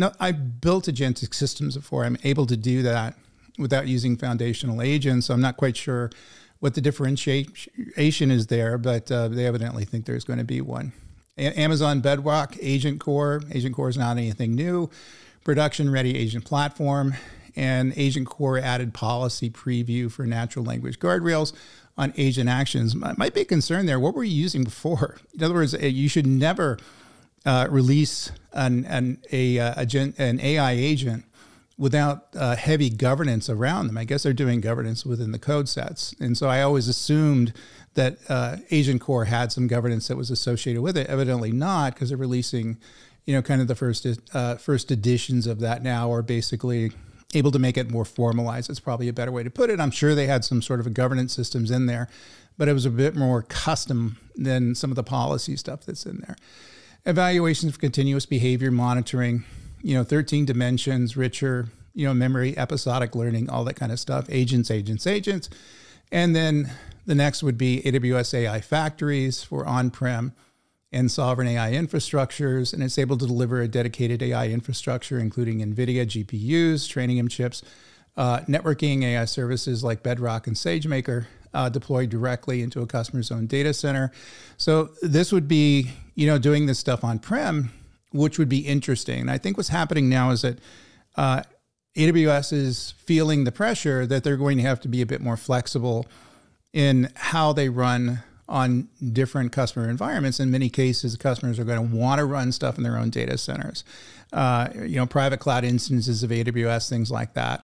no, I built agentic systems before. I'm able to do that without using foundational agents. So I'm not quite sure what the differentiation is there, but uh, they evidently think there's going to be one. A Amazon Bedrock Agent Core. Agent Core is not anything new. Production ready agent platform and Agent Core added policy preview for natural language guardrails on agent actions. Might be a concern there. What were you using before? In other words, you should never uh, release an, an, a, uh, an AI agent without uh, heavy governance around them. I guess they're doing governance within the code sets. And so I always assumed that uh, Agent Core had some governance that was associated with it. Evidently not, because they're releasing, you know, kind of the first uh, first editions of that now, or basically able to make it more formalized. It's probably a better way to put it. I'm sure they had some sort of governance systems in there, but it was a bit more custom than some of the policy stuff that's in there. Evaluations of continuous behavior monitoring, you know, 13 dimensions, richer, you know, memory, episodic learning, all that kind of stuff, agents, agents, agents. And then the next would be AWS AI factories for on-prem and sovereign AI infrastructures, and it's able to deliver a dedicated AI infrastructure, including NVIDIA GPUs, Trainium chips, uh, networking AI services like Bedrock and SageMaker, uh, deployed directly into a customer's own data center. So this would be, you know, doing this stuff on prem, which would be interesting. And I think what's happening now is that uh, AWS is feeling the pressure that they're going to have to be a bit more flexible in how they run on different customer environments. In many cases, customers are going to want to run stuff in their own data centers, uh, you know, private cloud instances of AWS, things like that.